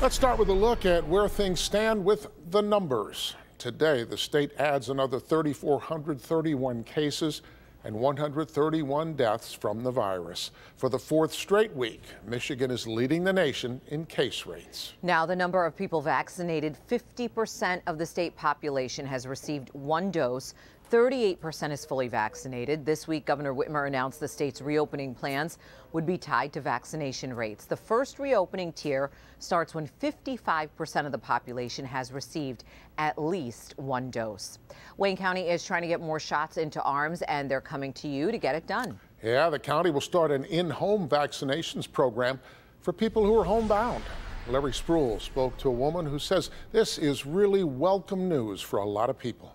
Let's start with a look at where things stand with the numbers. Today, the state adds another 3,431 cases and 131 deaths from the virus. For the fourth straight week, Michigan is leading the nation in case rates. Now, the number of people vaccinated 50% of the state population has received one dose. 38% is fully vaccinated. This week, Governor Whitmer announced the state's reopening plans would be tied to vaccination rates. The first reopening tier starts when 55% of the population has received at least one dose. Wayne County is trying to get more shots into arms, and they're coming to you to get it done. Yeah, the county will start an in-home vaccinations program for people who are homebound. Larry Spruill spoke to a woman who says this is really welcome news for a lot of people.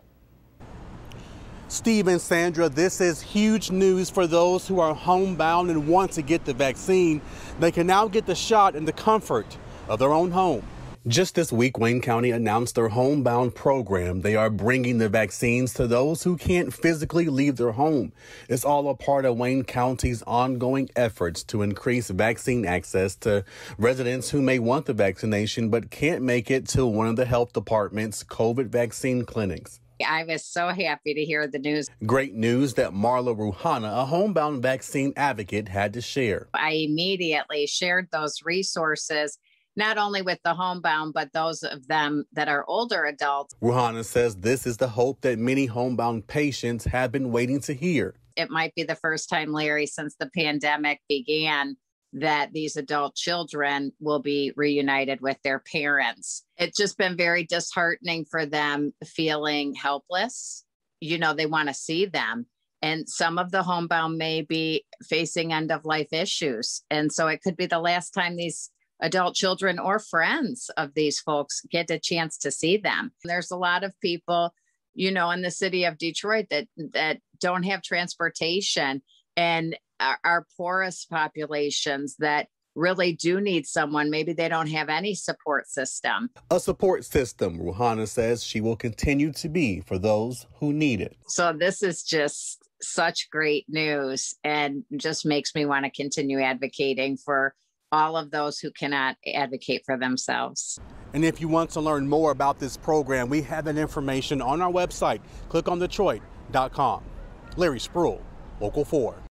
Steve and Sandra, this is huge news for those who are homebound and want to get the vaccine. They can now get the shot in the comfort of their own home. Just this week, Wayne County announced their homebound program. They are bringing the vaccines to those who can't physically leave their home. It's all a part of Wayne County's ongoing efforts to increase vaccine access to residents who may want the vaccination but can't make it to one of the health department's COVID vaccine clinics. I was so happy to hear the news. Great news that Marla Ruhana, a homebound vaccine advocate, had to share. I immediately shared those resources not only with the homebound, but those of them that are older adults. Ruhana says this is the hope that many homebound patients have been waiting to hear. It might be the first time, Larry, since the pandemic began that these adult children will be reunited with their parents. It's just been very disheartening for them feeling helpless. You know, they want to see them. And some of the homebound may be facing end of life issues. And so it could be the last time these adult children or friends of these folks get a chance to see them. There's a lot of people, you know, in the city of Detroit that that don't have transportation and our, our poorest populations that really do need someone. Maybe they don't have any support system. A support system, Ruhana says she will continue to be for those who need it. So this is just such great news and just makes me want to continue advocating for all of those who cannot advocate for themselves. And if you want to learn more about this program, we have that information on our website. Click on Detroit.com. Larry Spruill, Local 4.